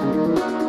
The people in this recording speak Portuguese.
Música